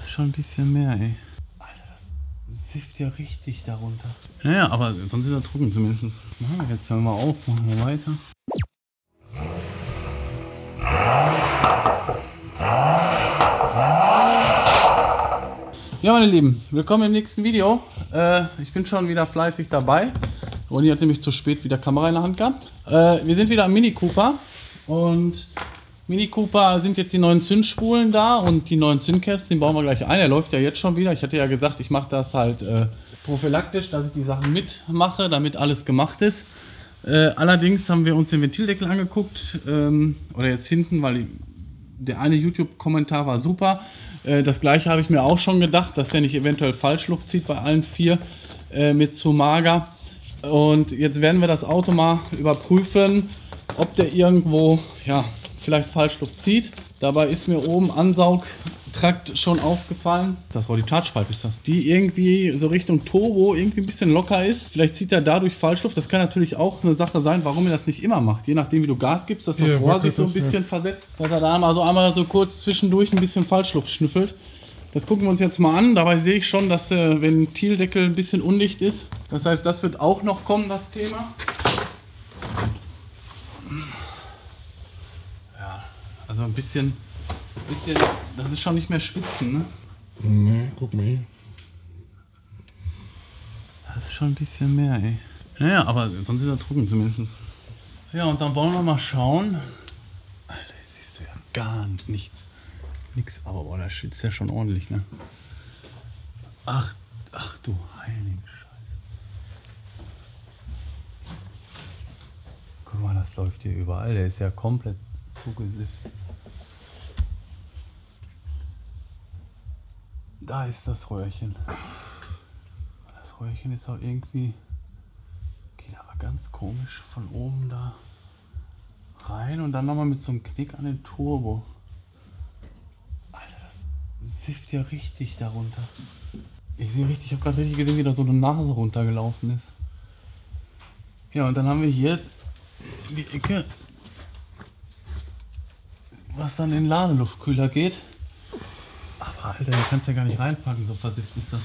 Das ist schon ein bisschen mehr, ey. Alter, das sifft ja richtig darunter. Naja, aber sonst ist er trocken zumindest. Was machen wir jetzt? Hören wir mal auf, machen wir weiter. Ja, meine Lieben, willkommen im nächsten Video. Äh, ich bin schon wieder fleißig dabei. Ronny hat nämlich zu spät wieder Kamera in der Hand gehabt. Äh, wir sind wieder am Mini Cooper und Mini Cooper sind jetzt die neuen Zündspulen da und die neuen Zündcaps, den bauen wir gleich ein. Er läuft ja jetzt schon wieder. Ich hatte ja gesagt, ich mache das halt äh, prophylaktisch, dass ich die Sachen mitmache, damit alles gemacht ist. Äh, allerdings haben wir uns den Ventildeckel angeguckt, ähm, oder jetzt hinten, weil die, der eine YouTube-Kommentar war super. Äh, das gleiche habe ich mir auch schon gedacht, dass der nicht eventuell Falschluft zieht bei allen vier äh, mit zu mager. Und jetzt werden wir das Auto mal überprüfen, ob der irgendwo, ja, vielleicht Falschluft zieht. Dabei ist mir oben Ansaugtrakt schon aufgefallen. Das war die Chargepipe, ist das. Die irgendwie so Richtung Turbo irgendwie ein bisschen locker ist. Vielleicht zieht er dadurch Falschluft. Das kann natürlich auch eine Sache sein, warum er das nicht immer macht. Je nachdem, wie du Gas gibst, dass das Ja, Rohr sich so ein das, ja. bisschen versetzt. Dass er da mal so einmal so kurz zwischendurch ein bisschen Falschluft schnüffelt. Das gucken wir uns jetzt mal an. Dabei sehe ich schon, dass der Ventildeckel ein bisschen undicht ist. Das heißt, das wird auch noch kommen, das Thema. Also ein bisschen, bisschen, das ist schon nicht mehr schwitzen, ne? Nee, guck mal hier. Das ist schon ein bisschen mehr, ey. Naja, aber sonst ist er trocken zumindest. Ja, und dann wollen wir mal schauen. Alter, jetzt siehst du ja gar nichts. Nix, aber boah, da schwitzt ja schon ordentlich, ne? Ach, ach du heilige Scheiße. Guck mal, das läuft hier überall. Der ist ja komplett zugesifft. Da ist das Röhrchen. Das Röhrchen ist auch irgendwie. Geht aber ganz komisch von oben da rein und dann nochmal mit so einem Knick an den Turbo. Alter, das sifft ja richtig darunter. Ich sehe richtig, ich habe gerade richtig gesehen, wie da so eine Nase runtergelaufen ist. Ja, und dann haben wir hier die Ecke, was dann in den Ladeluftkühler geht. Alter, da kannst du ja gar nicht reinpacken, so versifft ist das.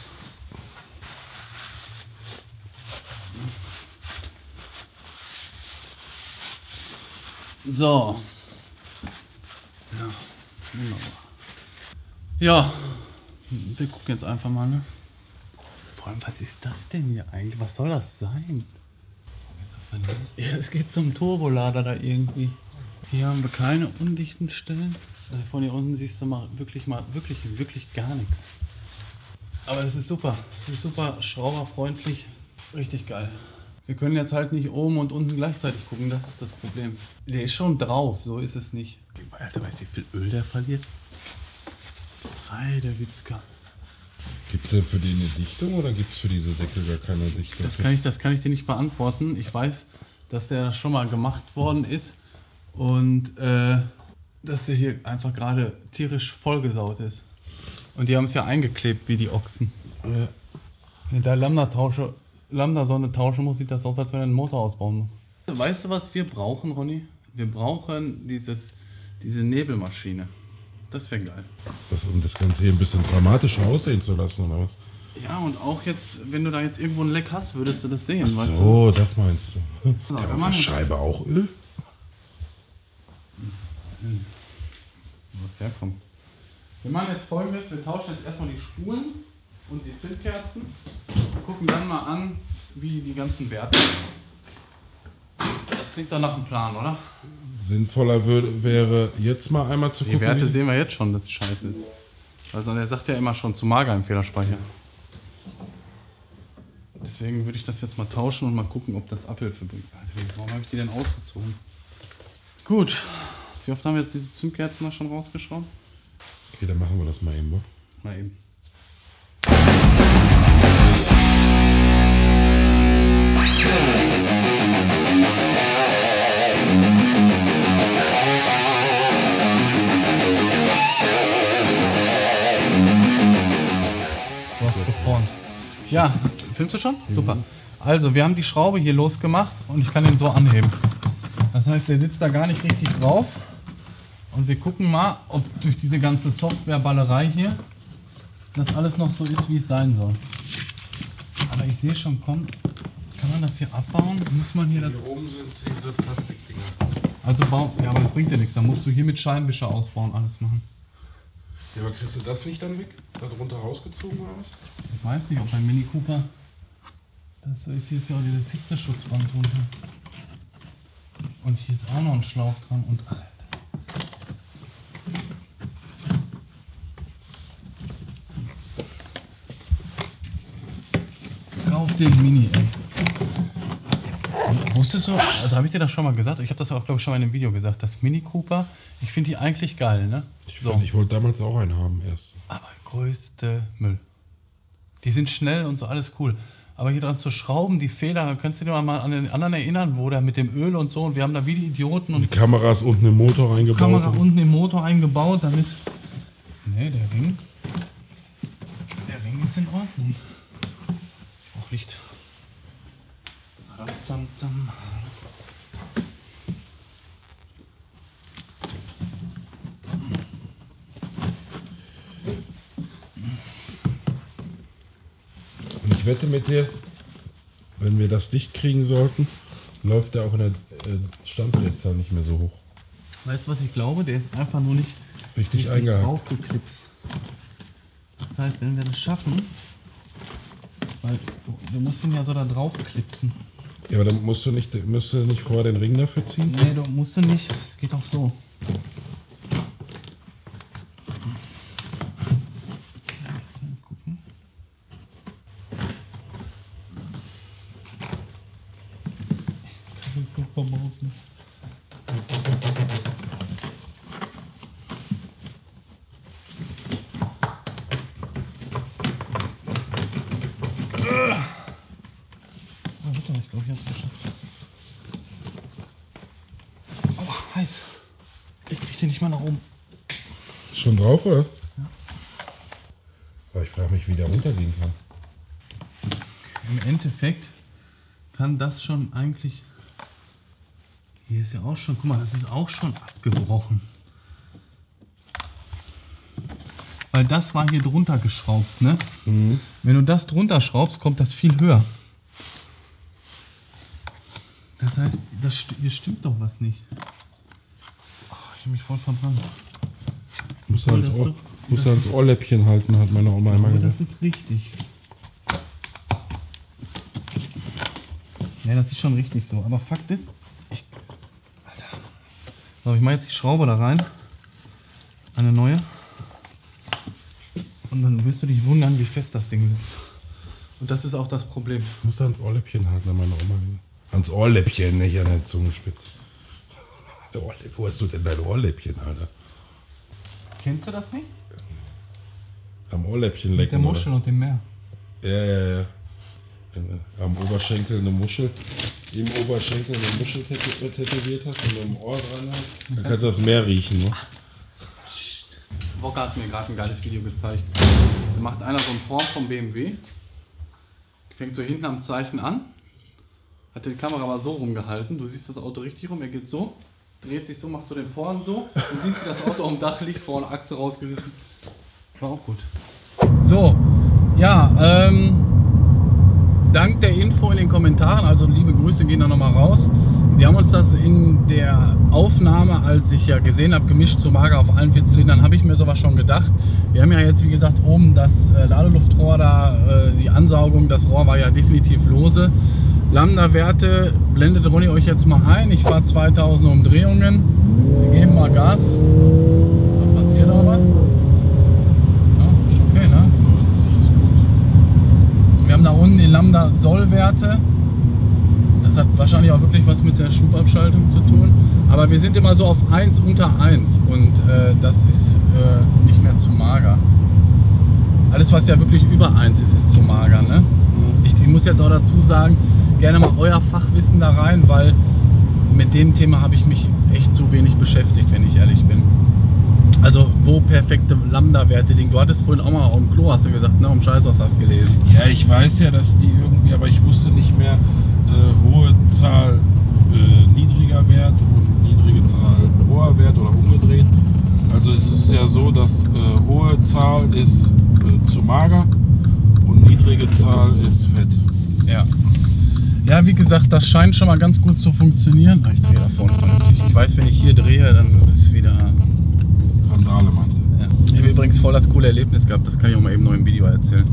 So. Ja, wunderbar. Ja, wir gucken jetzt einfach mal, ne? Vor allem, was ist das denn hier eigentlich? Was soll das sein? Ja, es geht zum Turbolader da irgendwie. Hier haben wir keine undichten Stellen. Also von hier unten siehst du mal wirklich mal wirklich wirklich gar nichts. Aber das ist super. Das ist super schrauberfreundlich. Richtig geil. Wir können jetzt halt nicht oben und unten gleichzeitig gucken, das ist das Problem. Der ist schon drauf, so ist es nicht. Alter, weißt du, wie viel Öl der verliert? Heide Witzka. Gibt es denn für die eine Dichtung oder gibt es für diese Deckel gar keine Dichtung? Das kann, ich, das kann ich dir nicht beantworten. Ich weiß, dass der schon mal gemacht worden ist und äh, dass der hier einfach gerade tierisch vollgesaut ist. Und die haben es ja eingeklebt wie die Ochsen. Ja. Wenn da Lambda tausche, Lambda-Sonne tauschen muss, sieht das aus, als wenn er einen Motor ausbauen muss. Weißt du, was wir brauchen, Ronny? Wir brauchen dieses, diese Nebelmaschine. Das wäre geil. Das, um das Ganze hier ein bisschen dramatischer aussehen zu lassen, oder was? Ja, und auch jetzt, wenn du da jetzt irgendwo ein Leck hast, würdest du das sehen, Ach weißt du? so, das meinst du. So, wir aber machen- Scheibe auch Öl? Was herkommt. Wir machen jetzt folgendes, wir tauschen jetzt erstmal die Spulen und die Zündkerzen und gucken dann mal an, wie die ganzen Werte sind. Das klingt doch nach einem Plan, oder? Sinnvoller würde, wäre jetzt mal einmal zu Die gucken. Werte wie- sehen wir jetzt schon, dass es scheiße ist. Also er sagt ja immer schon zu mager im Fehlerspeicher. Deswegen würde ich das jetzt mal tauschen und mal gucken, ob das Abhilfe bringt. Alter, warum habe ich die denn ausgezogen? Gut. Wie oft haben wir jetzt diese Zündkerzen noch schon rausgeschraubt? Okay, dann machen wir das mal eben. wa? Mal eben. Du hast gepornt. Ja, filmst du schon? Super. Also, wir haben die Schraube hier losgemacht und ich kann den so anheben. Das heißt, der sitzt da gar nicht richtig drauf. Und wir gucken mal, ob durch diese ganze Softwareballerei hier dass alles noch so ist, wie es sein soll. Aber ich sehe schon, komm, kann man das hier abbauen? Muss man hier das. Hier oben sind diese Plastikdinger. Also bauen. Ja, aber das bringt dir nichts. Da musst du hier mit Scheibenwischer ausbauen, alles machen. Ja, aber kriegst du das nicht dann weg? Da drunter rausgezogen oder was? Ich weiß nicht, ob ein Mini Cooper. Das ist hier ist ja auch dieses Hitzeschutzband drunter. Und hier ist auch noch ein Schlauch dran und den Mini, ey. Wusstest du, also habe ich dir das schon mal gesagt? Ich habe das auch, glaube ich, schon mal in einem Video gesagt. Das Mini Cooper, ich finde die eigentlich geil, ne? Ich, fand, ich wollte damals auch einen haben erst. Aber größte Müll. Die sind schnell und so, alles cool. Aber hier dran zu schrauben, die Fehler, da könntest du dir mal an den anderen erinnern, wo der mit dem Öl und so, und wir haben da wie die Idioten Die und Kameras unten im Motor eingebaut. Kamera unten im Motor eingebaut, damit. Nee, der Ring. Der Ring ist in Ordnung. Auch Licht. Zam, zam. Und ich wette mit dir, wenn wir das dicht kriegen sollten, läuft der auch in der äh, Standdrehzahl nicht mehr so hoch. Weißt du, was ich glaube? Der ist einfach nur nicht Richtig richtig eingehakt. Das heißt, wenn wir das schaffen, weil du, du musst ihn ja so da drauf klipsen. Ja, aber dann musst du nicht, musst du nicht vorher den Ring dafür ziehen? Nee, du musst du nicht. Es geht auch so. Gucken. Das ist so verbaut, ne? Ah, warte mal, ich glaube, ich habe es geschafft. Oh, heiß. Ich krieg den nicht mal nach oben. Ist schon drauf, oder? Aber ich frage mich, wie der runtergehen kann. Im Endeffekt kann das schon eigentlich. Hier ist ja auch schon, guck mal, das ist auch schon abgebrochen. Weil das war hier drunter geschraubt, ne? Wenn du das drunter schraubst, kommt das viel höher. Das heißt, das, hier stimmt doch was nicht. Ich mich voll verbrannt. Muss Oh, ans, Ohr, muss ans Ohrläppchen halten, hat meine Oma immer gesagt. das ist richtig. Ja, das ist schon richtig so. Aber Fakt ist, ich. Alter. So, ich mache jetzt die Schraube da rein. Eine neue. Und dann wirst du dich wundern, wie fest das Ding sitzt. Und das ist auch das Problem. Muss ans Ohrläppchen halten, hat meine Oma gesagt. Ans Ohrläppchen, nicht an der Zungenspitze. Ohrläpp- Wo hast du denn dein Ohrläppchen, Alter? Kennst du das nicht? Am Ohrläppchen Mit der lecken, Muschel und dem Meer. oder? Ja, ja, ja. Äh, Am Oberschenkel eine Muschel. Im Oberschenkel eine Muschel tätow- tätowiert hast und im Ohr dran hast. Dann kannst du das Meer riechen, ne? Wocker hat mir gerade ein geiles Video gezeigt. Da macht einer so ein Form vom BMW. Fängt so hinten am Zeichen an. Hat die Kamera aber so rumgehalten. Du siehst das Auto richtig rum. Er geht so, dreht sich so, macht so den Porn so und siehst, wie das Auto am Dach liegt, vorne Achse rausgerissen. War auch gut. So, ja, ähm, dank der Info in den Kommentaren, also liebe Grüße gehen da nochmal raus. Wir haben uns das in der Aufnahme, als ich ja gesehen habe, gemischt zu mager auf allen vier Zylindern, habe ich mir sowas schon gedacht. Wir haben ja jetzt, wie gesagt, oben das äh, Ladeluftrohr da, äh, die Ansaugung, das Rohr war ja definitiv lose. Lambda-Werte blendet Ronny euch jetzt mal ein. Ich fahre 2000 Umdrehungen. Wir geben mal Gas. Was passiert da was? Ja, ist okay, ne? Wir haben da unten die Lambda-Sollwerte. Das hat wahrscheinlich auch wirklich was mit der Schubabschaltung zu tun. Aber wir sind immer so auf 1 unter 1 und äh, das ist äh, nicht mehr zu mager. Alles, was ja wirklich über 1 ist, ist zu mager. Ne? Ich, ich muss jetzt auch dazu sagen, gerne mal euer Fachwissen da rein, weil mit dem Thema habe ich mich echt zu wenig beschäftigt, wenn ich ehrlich bin. Also wo perfekte Lambda-Werte liegen. Du hattest vorhin auch mal um Klo, hast du gesagt, ne? Um Scheißhaus hast du gelesen. Ja, ich weiß ja, dass die irgendwie, aber ich wusste nicht mehr, äh, hohe Zahl äh, niedriger Wert und niedrige Zahl hoher Wert oder umgedreht. Also es ist ja so, dass äh, hohe Zahl ist äh, zu mager und niedrige Zahl ist fett. Ja. Wie gesagt, das scheint schon mal ganz gut zu funktionieren. Ich drehe da vorne vernünftig. Ich weiß, wenn ich hier drehe, dann ist wieder. Randale meinst du? Ja. Ich habe übrigens voll das coole Erlebnis gehabt, das kann ich auch mal eben noch im Video erzählen.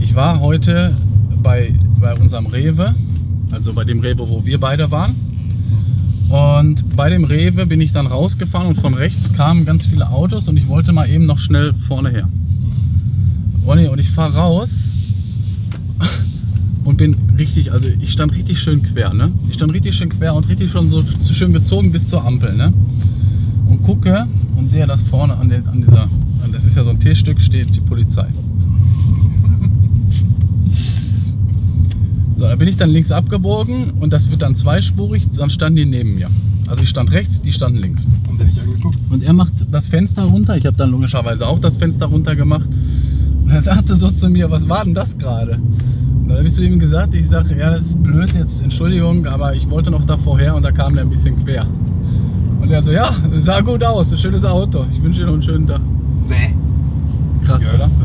Ich war heute bei, bei unserem Rewe, also bei dem Rewe, wo wir beide waren. Und bei dem Rewe bin ich dann rausgefahren und von rechts kamen ganz viele Autos und ich wollte mal eben noch schnell vorne her. Und ich fahre raus und bin richtig, also ich stand richtig schön quer, ne? Ich stand richtig schön quer und richtig schon so schön gezogen bis zur Ampel, ne? Und gucke und sehe, dass vorne an, der, an dieser, an, das ist ja so ein T-Stück, steht die Polizei. So, da bin ich dann links abgebogen und das wird dann zweispurig, dann standen die neben mir. Also ich stand rechts, die standen links. Haben die dich angeguckt? Und er macht das Fenster runter. Ich habe dann logischerweise auch das Fenster runter gemacht. Und er sagte so zu mir, was war denn das gerade? Und dann habe ich zu ihm gesagt, ich sage, ja, das ist blöd jetzt, Entschuldigung, aber ich wollte noch da vorher und da kam der ein bisschen quer. Und er so, ja, sah gut aus, ein schönes Auto. Ich wünsche dir noch einen schönen Tag. Nee. Krass, Ja, oder? das ist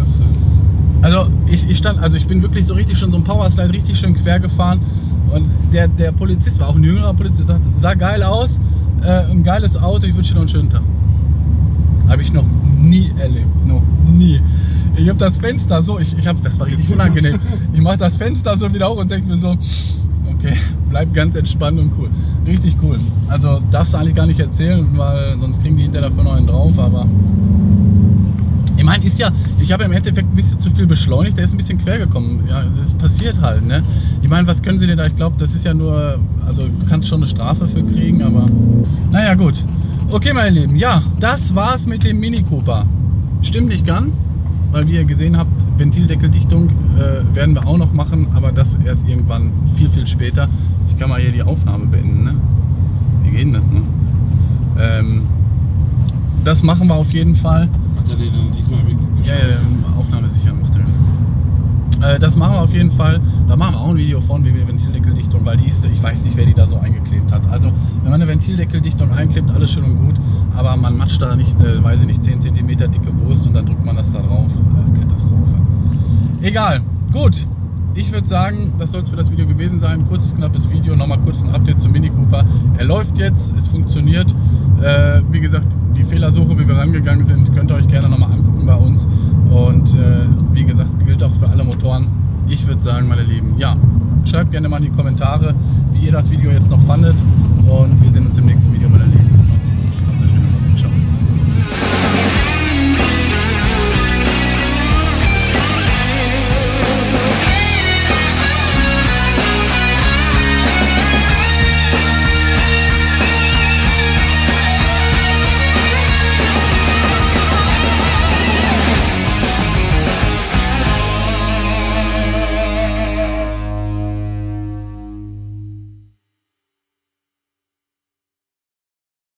Also ich, ich stand, also ich bin wirklich so richtig schon so ein Powerslide richtig schön quer gefahren und der, der Polizist war auch ein jüngerer Polizist, sagt, sah geil aus, äh, ein geiles Auto, ich wünsche dir noch einen schönen Tag. Habe ich noch nie erlebt, noch nie. Ich habe das Fenster so, ich, ich habe, das war richtig unangenehm. Ich mache das Fenster so wieder hoch und denke mir so, okay, bleib ganz entspannt und cool. Richtig cool. Also darfst du eigentlich gar nicht erzählen, weil sonst kriegen die hinterher dafür noch einen drauf, aber ich meine, ist ja, ich habe im Endeffekt ein bisschen zu viel beschleunigt, der ist ein bisschen quer gekommen. Ja, das passiert halt, ne? Ich meine, was können sie denn da? Ich glaube, das ist ja nur, also du kannst schon eine Strafe für kriegen, aber naja, gut. Okay, meine Lieben, ja, das war's mit dem Mini Cooper. Stimmt nicht ganz, weil wie ihr gesehen habt, Ventildeckeldichtung äh, werden wir auch noch machen, aber das erst irgendwann viel, viel später. Ich kann mal hier die Aufnahme beenden, ne? Wie geht denn das, ne? Ähm, das machen wir auf jeden Fall. Hat er denn diesmal wirklich Ja, ja, Aufnahme sicher macht er. Äh, das machen wir auf jeden Fall. Da machen wir auch ein Video von, wie wir Ventildeckeldichtung, weil die ist, ich weiß nicht, wer die da so eingeklebt hat. Also, wenn man eine Ventildeckeldichtung einklebt, alles schön und gut, aber man matscht da nicht, eine, weiß ich nicht, 10 cm dicke Wurst und dann drückt man das da drauf. Äh, Katastrophe. Egal, gut. Ich würde sagen, das soll es für das Video gewesen sein. Kurzes, knappes Video. Nochmal kurz ein Update zum Mini Cooper. Er läuft jetzt, es funktioniert. Äh, wie gesagt, die Fehlersuche, wie wir rangegangen sind, könnt ihr euch gerne nochmal angucken bei uns. Und äh, wie gesagt, gilt auch für alle Motoren. Ich würde sagen, meine Lieben, ja, schreibt gerne mal in die Kommentare, wie ihr das Video jetzt noch fandet. Und wir sehen uns im nächsten Video.